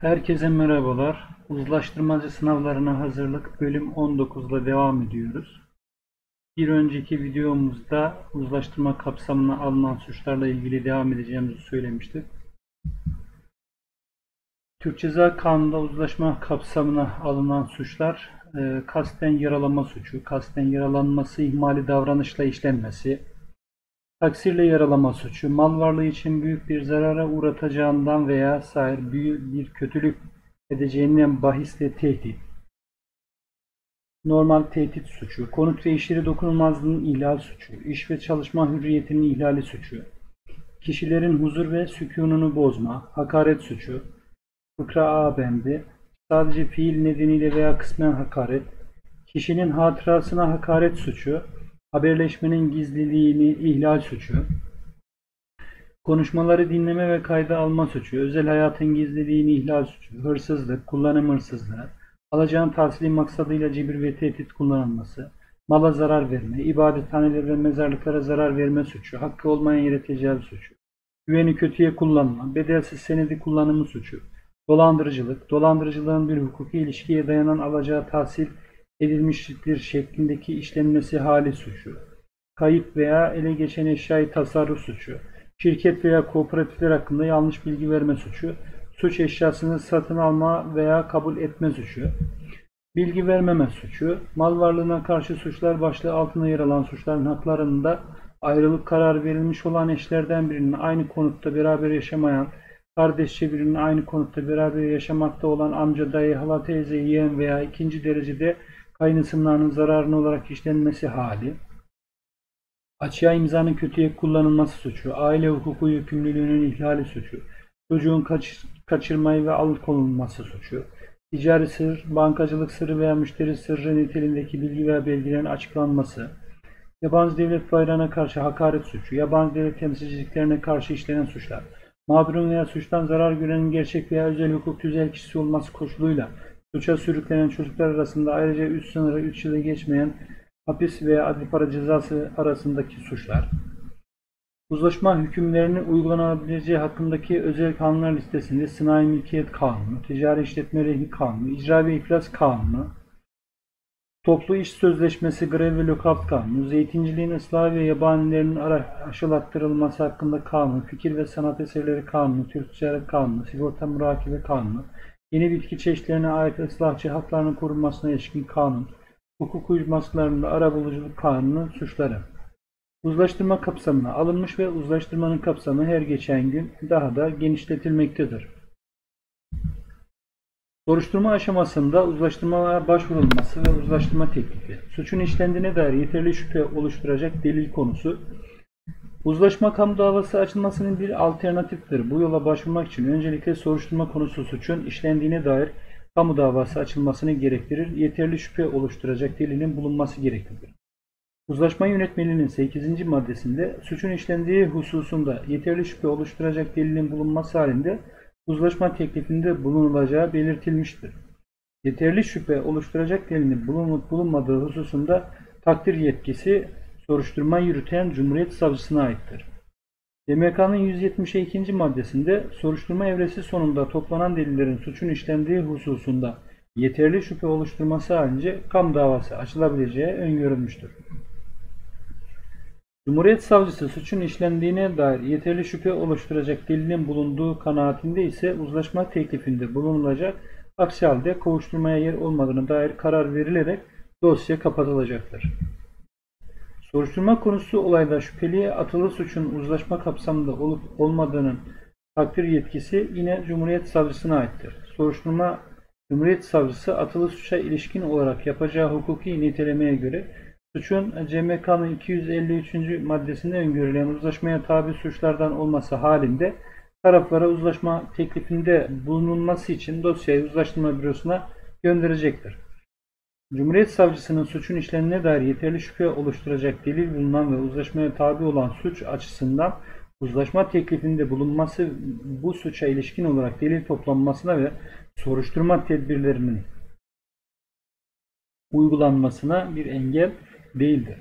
Herkese merhabalar. Uzlaştırmacı sınavlarına hazırlık bölüm 19 ile devam ediyoruz. Bir önceki videomuzda uzlaştırma kapsamına alınan suçlarla ilgili devam edeceğimizi söylemiştik. Türk Ceza Kanunu'nda uzlaşma kapsamına alınan suçlar e, kasten yaralama suçu, kasten yaralanması ihmali davranışla işlenmesi, taksirle yaralama suçu, mal varlığı için büyük bir zarara uğratacağından veya sair büyük bir kötülük edeceğinden bahisle tehdit, normal tehdit suçu, konut ve işleri dokunulmazlığının ihlal suçu, iş ve çalışma hürriyetinin ihlali suçu, kişilerin huzur ve sükununu bozma, hakaret suçu, fıkra A bendi, sadece fiil nedeniyle veya kısmen hakaret, kişinin hatırasına hakaret suçu, haberleşmenin gizliliğini ihlal suçu, konuşmaları dinleme ve kayda alma suçu, özel hayatın gizliliğini ihlal suçu, hırsızlık, kullanım hırsızlığı, alacağın tahsili maksadıyla cibir ve tehdit kullanılması, mala zarar verme, ibadethaneler ve mezarlıklara zarar verme suçu, hakkı olmayan yere tecavüz suçu, güveni kötüye kullanma, bedelsiz senedi kullanımı suçu, dolandırıcılık, dolandırıcılığın bir hukuki ilişkiye dayanan alacağı tahsil edilmiştir şeklindeki işlenmesi hali suçu, kayıp veya ele geçen eşyayı tasarruf suçu, şirket veya kooperatifler hakkında yanlış bilgi verme suçu, suç eşyasını satın alma veya kabul etme suçu, bilgi vermeme suçu, mal varlığına karşı suçlar başlığı altında yer alan suçların haklarında ayrılık kararı verilmiş olan eşlerden birinin aynı konutta beraber yaşamayan, kardeşçe birinin aynı konutta beraber yaşamakta olan amca, dayı, hala, teyze, yeğen veya ikinci derecede kaynısımlarının zararına olarak işlenmesi hali, açığa imzanın kötüye kullanılması suçu, aile hukuku yükümlülüğünün ihlali suçu, çocuğun kaç, kaçırmayı ve alıkonulması suçu, ticari sır, bankacılık sırrı veya müşteri sırrı niteliğindeki bilgi veya belgelerin açıklanması, yabancı devlet bayrağına karşı hakaret suçu, yabancı devlet temsilciliklerine karşı işlenen suçlar, mağdurun veya suçtan zarar görenin gerçek veya özel hukuk tüzel kişisi olması koşuluyla Suça sürüklenen çocuklar arasında ayrıca üst sınırı 3 yılı geçmeyen hapis veya adli para cezası arasındaki suçlar. Uzlaşma hükümlerinin uygulanabileceği hakkındaki özel kanunlar listesinde Sınai Mülkiyet Kanunu, Ticari İşletme Rehni Kanunu, İcra ve İflas Kanunu, Toplu İş Sözleşmesi Grev ve Lockout Kanunu, Zeytinciliğin ıslahı ve yabanilerinin aşılattırılması hakkında kanun, Fikir ve Sanat Eserleri Kanunu, Türk Ticaret Kanunu, Sigorta Murakibe Kanunu, Yeni bitki çeşitlerine ait ıslahçı haklarının korunmasına ilişkin kanun, hukuk uyuşmazlıklarında arabuluculuk kanunu suçları. Uzlaştırma kapsamına alınmış ve uzlaştırmanın kapsamı her geçen gün daha da genişletilmektedir. Soruşturma aşamasında uzlaştırmaya başvurulması ve uzlaştırma teklifi, suçun işlendiğine dair yeterli şüphe oluşturacak delil konusu, Uzlaşma kamu davası açılmasının bir alternatiftir. Bu yola başvurmak için öncelikle soruşturma konusu suçun işlendiğine dair kamu davası açılmasını gerektirir. Yeterli şüphe oluşturacak delilin bulunması gereklidir. Uzlaşma yönetmeliğinin 8. maddesinde suçun işlendiği hususunda yeterli şüphe oluşturacak delilin bulunması halinde uzlaşma teklifinde bulunulacağı belirtilmiştir. Yeterli şüphe oluşturacak delilin bulunup bulunmadığı hususunda takdir yetkisi soruşturma yürüten Cumhuriyet Savcısına aittir. DMK'nın 172. maddesinde soruşturma evresi sonunda toplanan delillerin suçun işlendiği hususunda yeterli şüphe oluşturması halinde kam davası açılabileceği öngörülmüştür. Cumhuriyet Savcısı suçun işlendiğine dair yeterli şüphe oluşturacak delilin bulunduğu kanaatinde ise uzlaşma teklifinde bulunulacak, aksi halde kovuşturmaya yer olmadığına dair karar verilerek dosya kapatılacaktır. Soruşturma konusu olayda şüpheliye atılı suçun uzlaşma kapsamında olup olmadığının takdir yetkisi yine Cumhuriyet Savcısına aittir. Soruşturma Cumhuriyet Savcısı atılı suça ilişkin olarak yapacağı hukuki nitelemeye göre suçun CMK'nın 253. maddesinde öngörülen uzlaşmaya tabi suçlardan olması halinde taraflara uzlaşma teklifinde bulunulması için dosyayı uzlaştırma bürosuna gönderecektir. Cumhuriyet Savcısının suçun işlenene dair yeterli şüphe oluşturacak delil bulunan ve uzlaşmaya tabi olan suç açısından uzlaşma teklifinde bulunması bu suça ilişkin olarak delil toplanmasına ve soruşturma tedbirlerinin uygulanmasına bir engel değildir.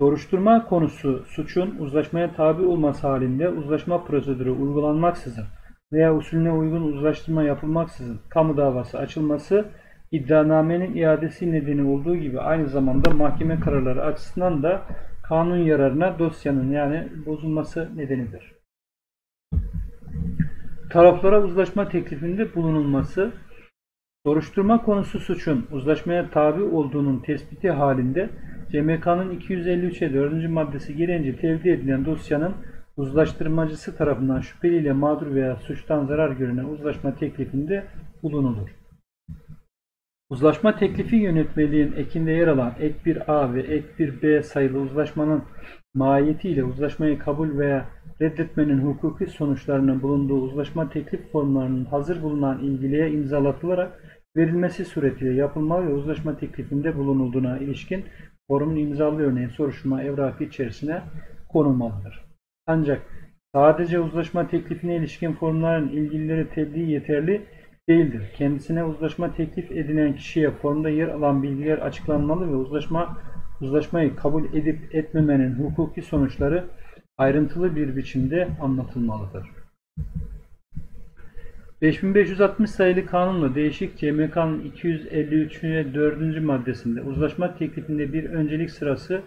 Soruşturma konusu suçun uzlaşmaya tabi olması halinde uzlaşma prosedürü uygulanmaksızın veya usulüne uygun uzlaştırma yapılmaksızın kamu davası açılması iddianamenin iadesi nedeni olduğu gibi aynı zamanda mahkeme kararları açısından da kanun yararına dosyanın yani bozulması nedenidir. Taraflara uzlaşma teklifinde bulunulması Soruşturma konusu suçun uzlaşmaya tabi olduğunun tespiti halinde CMK'nın 253'e 4. maddesi gereğince tevdi edilen dosyanın uzlaştırmacısı tarafından şüpheliyle mağdur veya suçtan zarar görene uzlaşma teklifinde bulunulur. Uzlaşma teklifi yönetmeliğin ekinde yer alan ek 1A ve ek 1B sayılı uzlaşmanın mahiyetiyle uzlaşmayı kabul veya reddetmenin hukuki sonuçlarının bulunduğu uzlaşma teklif formlarının hazır bulunan ilgiliye imzalatılarak verilmesi suretiyle yapılmalı ve uzlaşma teklifinde bulunulduğuna ilişkin forumun imzalı örneğin soruşturma evrakı içerisine konulmalıdır. Ancak sadece uzlaşma teklifine ilişkin formların ilgilileri tebliği yeterli değildir. Kendisine uzlaşma teklif edilen kişiye formda yer alan bilgiler açıklanmalı ve uzlaşma uzlaşmayı kabul edip etmemenin hukuki sonuçları ayrıntılı bir biçimde anlatılmalıdır. 5560 sayılı kanunla değişik CMK'nın 253. 4. maddesinde uzlaşma teklifinde bir öncelik sırası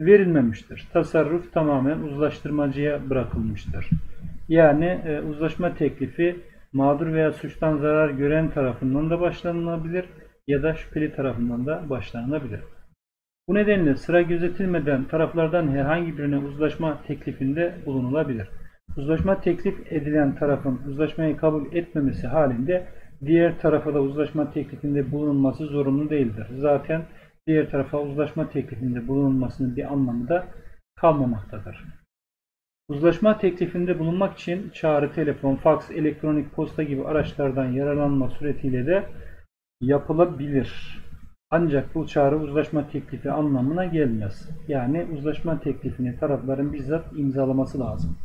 verilmemiştir. Tasarruf tamamen uzlaştırmacıya bırakılmıştır. Yani e, uzlaşma teklifi mağdur veya suçtan zarar gören tarafından da başlanılabilir ya da şüpheli tarafından da başlanılabilir. Bu nedenle sıra gözetilmeden taraflardan herhangi birine uzlaşma teklifinde bulunulabilir. Uzlaşma teklif edilen tarafın uzlaşmayı kabul etmemesi halinde diğer tarafa da uzlaşma teklifinde bulunması zorunlu değildir. Zaten diğer tarafa uzlaşma teklifinde bulunmasının bir anlamı da kalmamaktadır. Uzlaşma teklifinde bulunmak için çağrı, telefon, faks, elektronik posta gibi araçlardan yararlanma suretiyle de yapılabilir. Ancak bu çağrı uzlaşma teklifi anlamına gelmez. Yani uzlaşma teklifini tarafların bizzat imzalaması lazım.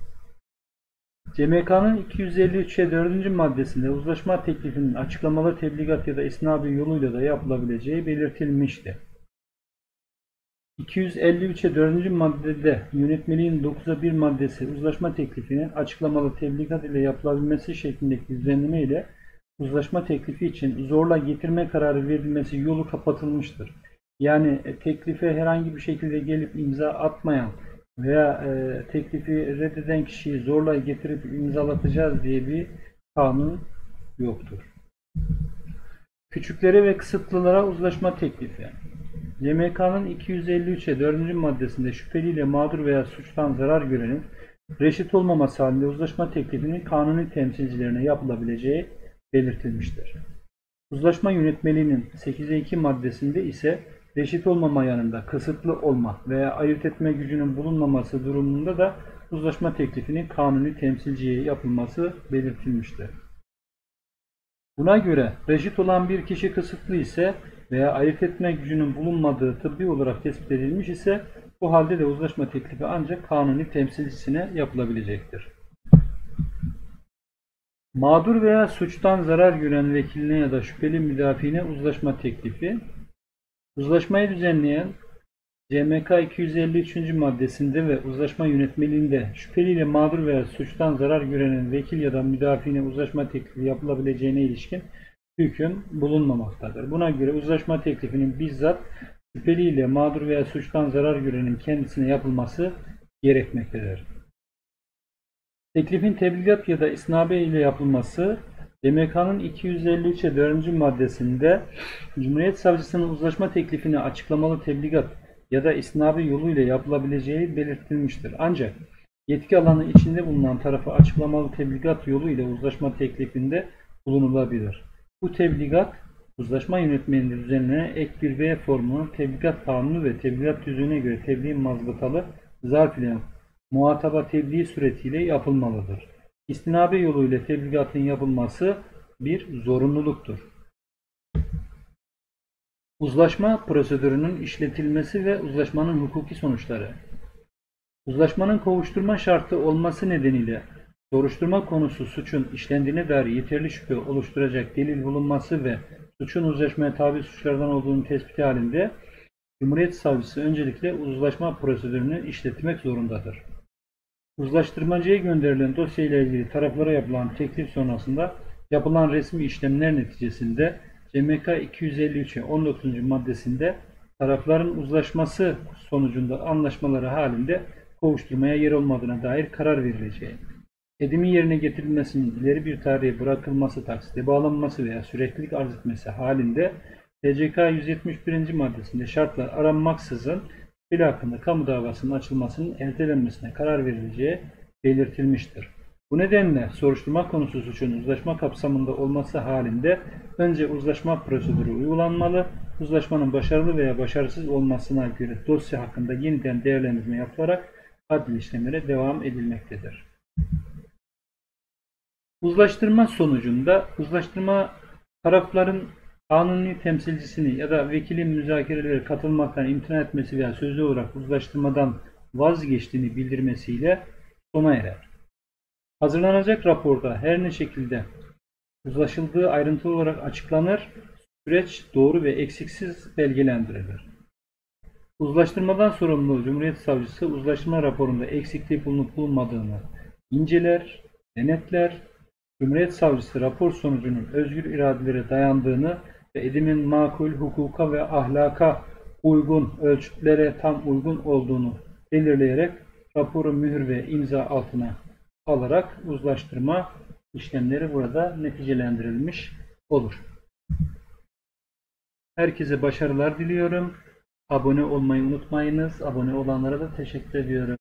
CMK'nın 253'e 4. maddesinde uzlaşma teklifinin açıklamalı tebligat ya da isnabi yoluyla da yapılabileceği belirtilmişti. 253'e 4. maddede yönetmeliğin 9'a 1 maddesi uzlaşma teklifinin açıklamalı tebligat ile yapılabilmesi şeklindeki düzenleme ile uzlaşma teklifi için zorla getirme kararı verilmesi yolu kapatılmıştır. Yani e, teklife herhangi bir şekilde gelip imza atmayan veya e, teklifi reddeden kişiyi zorla getirip imzalatacağız diye bir kanun yoktur. Küçüklere ve kısıtlılara uzlaşma teklifi. YMK'nın 253'e 4. maddesinde şüpheliyle mağdur veya suçtan zarar görenin reşit olmaması halinde uzlaşma teklifinin kanuni temsilcilerine yapılabileceği belirtilmiştir. Uzlaşma yönetmeliğinin 8'e 2 maddesinde ise reşit olmama yanında kısıtlı olma veya ayırt etme gücünün bulunmaması durumunda da uzlaşma teklifinin kanuni temsilciye yapılması belirtilmiştir. Buna göre reşit olan bir kişi kısıtlı ise veya ayırt etme gücünün bulunmadığı tıbbi olarak tespit edilmiş ise bu halde de uzlaşma teklifi ancak kanuni temsilcisine yapılabilecektir. Mağdur veya suçtan zarar gören vekiline ya da şüpheli müdafiine uzlaşma teklifi Uzlaşmayı düzenleyen CMK 253. maddesinde ve uzlaşma yönetmeliğinde şüpheliyle mağdur veya suçtan zarar görenin vekil ya da müdafiine uzlaşma teklifi yapılabileceğine ilişkin hüküm bulunmamaktadır. Buna göre uzlaşma teklifinin bizzat şüpheliyle mağdur veya suçtan zarar görenin kendisine yapılması gerekmektedir. Teklifin tebligat ya da isnabe ile yapılması DMK'nın 253'e 4. maddesinde Cumhuriyet Savcısının uzlaşma teklifini açıklamalı tebligat ya da isnabi yoluyla yapılabileceği belirtilmiştir. Ancak yetki alanı içinde bulunan tarafa açıklamalı tebligat yoluyla uzlaşma teklifinde bulunulabilir. Bu tebligat uzlaşma yönetmeliğinde düzenlenen ek bir B formunun tebligat kanunu ve tebligat düzenine göre tebliğ mazbatalı zarf ile muhataba tebliğ suretiyle yapılmalıdır. İstinabe yoluyla tebligatın yapılması bir zorunluluktur. Uzlaşma prosedürünün işletilmesi ve uzlaşmanın hukuki sonuçları. Uzlaşmanın kovuşturma şartı olması nedeniyle soruşturma konusu suçun işlendiğine dair yeterli şüphe oluşturacak delil bulunması ve suçun uzlaşmaya tabi suçlardan olduğunu tespiti halinde Cumhuriyet Savcısı öncelikle uzlaşma prosedürünü işletmek zorundadır. Uzlaştırmacıya gönderilen dosya ile ilgili taraflara yapılan teklif sonrasında yapılan resmi işlemler neticesinde CMK 253'e 19. maddesinde tarafların uzlaşması sonucunda anlaşmaları halinde kovuşturmaya yer olmadığına dair karar verileceği, edimin yerine getirilmesinin ileri bir tarihe bırakılması taksite bağlanması veya süreklilik arz etmesi halinde TCK 171. maddesinde şartlar aranmaksızın bir hakkında kamu davasının açılmasının ertelenmesine karar verileceği belirtilmiştir. Bu nedenle soruşturma konusu suçun uzlaşma kapsamında olması halinde önce uzlaşma prosedürü uygulanmalı, uzlaşmanın başarılı veya başarısız olmasına göre dosya hakkında yeniden değerlendirme yapılarak adli işlemlere devam edilmektedir. Uzlaştırma sonucunda uzlaştırma tarafların kanuni temsilcisini ya da vekilin müzakerelere katılmaktan imtina etmesi veya sözlü olarak uzlaştırmadan vazgeçtiğini bildirmesiyle sona erer. Hazırlanacak raporda her ne şekilde uzlaşıldığı ayrıntılı olarak açıklanır, süreç doğru ve eksiksiz belgelendirilir. Uzlaştırmadan sorumlu Cumhuriyet Savcısı uzlaştırma raporunda eksikliği bulunup bulunmadığını inceler, denetler, Cumhuriyet Savcısı rapor sonucunun özgür iradelere dayandığını ve edimin makul, hukuka ve ahlaka uygun, ölçütlere tam uygun olduğunu belirleyerek raporu mühür ve imza altına alarak uzlaştırma işlemleri burada neticelendirilmiş olur. Herkese başarılar diliyorum. Abone olmayı unutmayınız. Abone olanlara da teşekkür ediyorum.